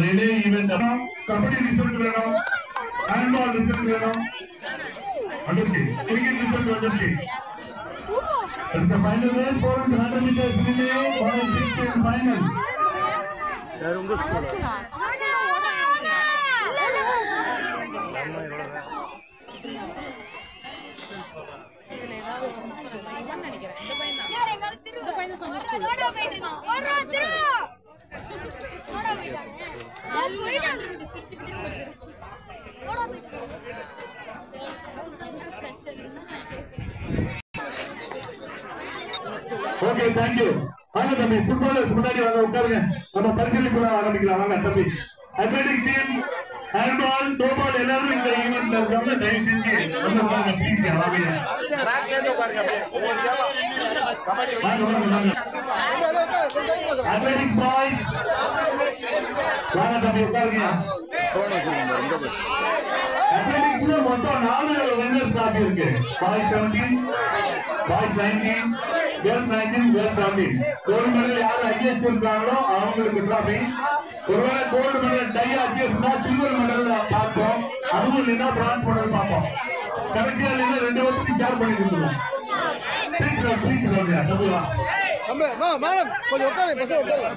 Relay event kabaddi result வேணும் handball result வேணும் வந்துருச்சு கிரிக்கெட் ரிசல்ட் அடுத்த final race four and hundred metres relay point six in final நினைக்கிறேன் இந்த பையன் தான் இந்த பையன் ஓகே தேங்க்யூ வாங்க தம்பி ஃபுட்பாலர்ஸ் முன்னாடி வாங்க உட்காருங்க. நம்ம பரிசீலிப்பு ஆரம்பிக்கலாம். வாங்க தம்பி. அத்லெட்டிக் டீம் ஹேண்ட்பால் த்ரோபால் எல்லாரும் இந்த ஈவெண்ட்ல இருக்காங்க தயவு செஞ்சு வந்து ப்ளீஸ் ஒவ்வொரு கேமா கபடி அத்லெட்டிக்ஸ் பாய் வாங்க தம்பி உட்காருங்க. அத்லெட்டிக்ஸ்ல மொத்தம் நாலு வின்னர்ஸ் டிராஃபி இருக்கு boy seventeen boy nineteen girls nineteen girls seventeen gold medal யார் ஐஎஸ் இருக்காங்களோ அவங்களுக்கு டிராஃபி ஒருவேளை கோல்டு மெடல் டை ஆச்சு அப்படின்னா சில்வர் மெடல் பார்ப்போம். அதுவும் இல்லைன்னா பிரான்ஸ் மெடல் பார்ப்போம். கடைசியா இல்லைன்னா ரெண்டு வருஷத்துக்கு ஷேர் பண்ணி கொடுத்துருவோம். ப்ளீஸ் ப்ளீஸ் தம்பி வா அம்மா மா மேடம் கொஞ்சம் உட்காரு உட்காரு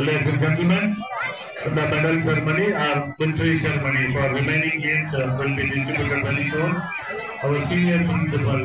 ladies and gentlemen, the medal ceremony or entry ceremony for remaining games will be distributed very soon. Our senior principal,